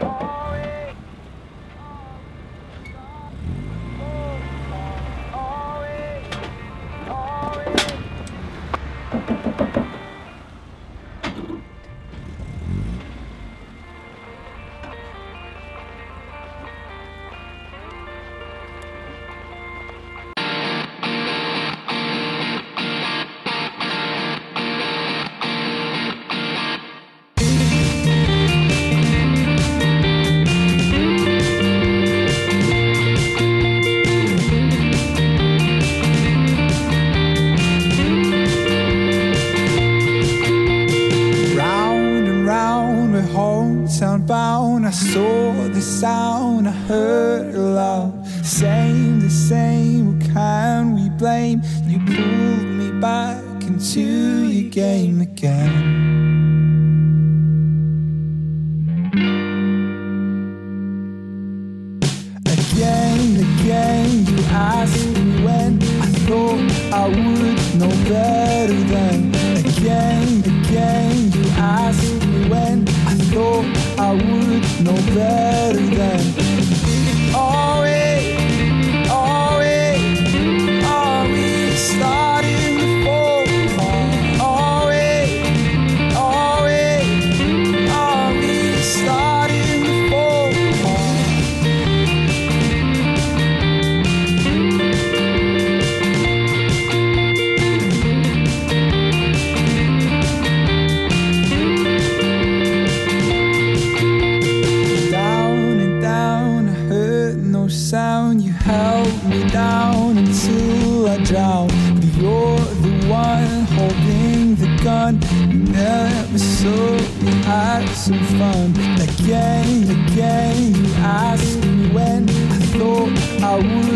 Oh. hometown bound. I saw the sound, I heard loud. Same, the same, Who can we blame? You pulled me back into your game again. You asked me when I thought I would know better than me down until I drown. But you're the one holding the gun. You never saw me had some fun. Again, again, you asked me when. I thought I would